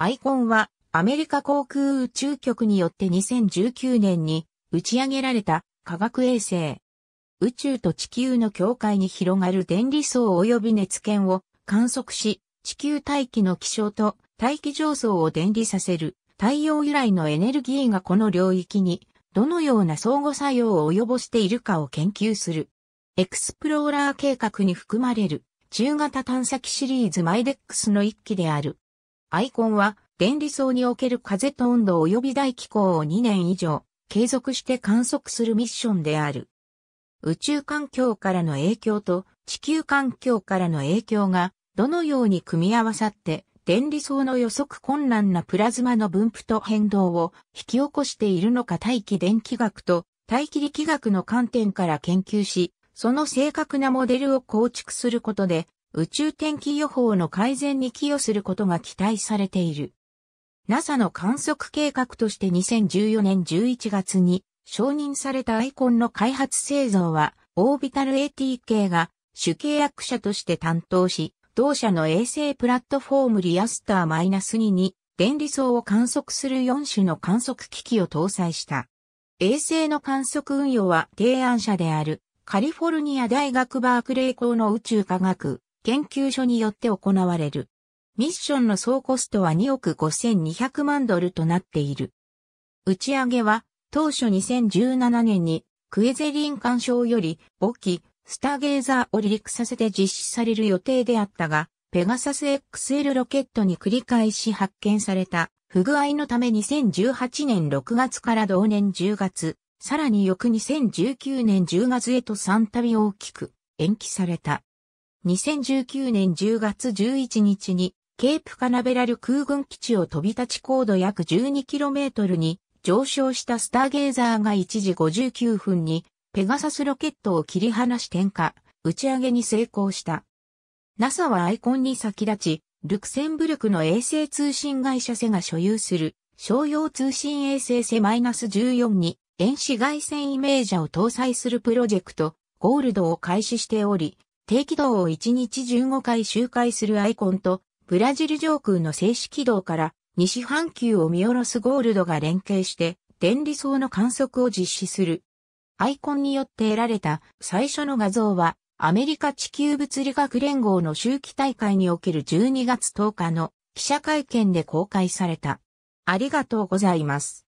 アイコンはアメリカ航空宇宙局によって2019年に打ち上げられた科学衛星。宇宙と地球の境界に広がる電離層及び熱圏を観測し、地球大気の気象と大気上層を電離させる太陽由来のエネルギーがこの領域にどのような相互作用を及ぼしているかを研究する。エクスプローラー計画に含まれる中型探査機シリーズマイデックスの一機である。アイコンは電離層における風と温度及び大気候を2年以上継続して観測するミッションである。宇宙環境からの影響と地球環境からの影響がどのように組み合わさって電離層の予測困難なプラズマの分布と変動を引き起こしているのか大気電気学と大気力学の観点から研究し、その正確なモデルを構築することで宇宙天気予報の改善に寄与することが期待されている。NASA の観測計画として2014年11月に承認されたアイコンの開発製造は、オービタル ATK が主契約者として担当し、同社の衛星プラットフォームリアスター -2 に電離層を観測する4種の観測機器を搭載した。衛星の観測運用は提案者であるカリフォルニア大学バークレー校の宇宙科学研究所によって行われる。ミッションの総コストは2億5200万ドルとなっている。打ち上げは当初2017年にクエゼリン干渉より簿記、スターゲーザーを離陸させて実施される予定であったが、ペガサス XL ロケットに繰り返し発見された不具合のため2018年6月から同年10月、さらに翌2019年10月へと3度大きく延期された。2019年10月11日にケープカナベラル空軍基地を飛び立ち高度約 12km に上昇したスターゲーザーが1時59分にペガサスロケットを切り離し点火、打ち上げに成功した。NASA はアイコンに先立ち、ルクセンブルクの衛星通信会社セが所有する商用通信衛星セマイナス -14 に遠視外線イメージャを搭載するプロジェクト、ゴールドを開始しており、低軌道を1日15回周回するアイコンと、ブラジル上空の静止軌道から西半球を見下ろすゴールドが連携して、電離層の観測を実施する。アイコンによって得られた最初の画像は、アメリカ地球物理学連合の秋季大会における12月10日の記者会見で公開された。ありがとうございます。